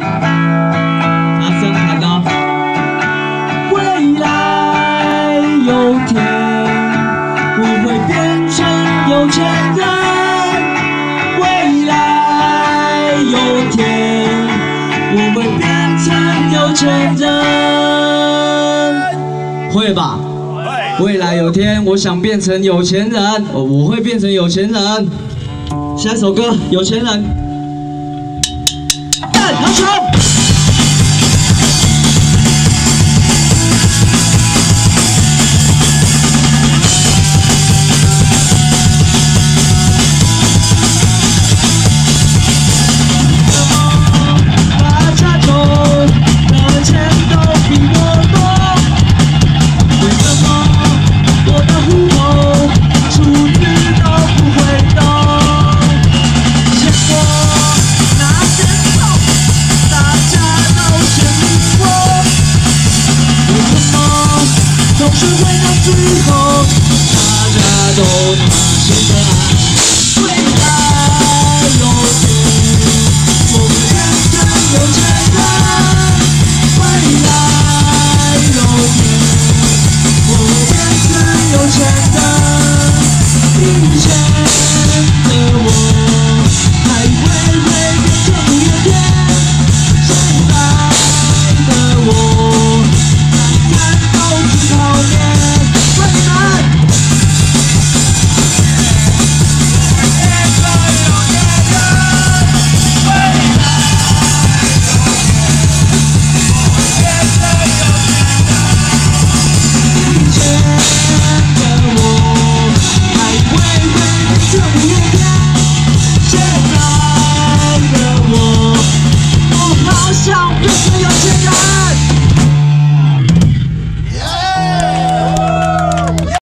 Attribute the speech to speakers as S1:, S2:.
S1: 大声喊啊！未来有天我会变成有钱人，未来有天我会变成有钱人，会吧？未来有天我想变成有钱人，哦我会变成有钱人。下一首歌《有钱人》。干，好球！大家穷，的钱都比我多，为什么我的户头总是会到最后，大家都？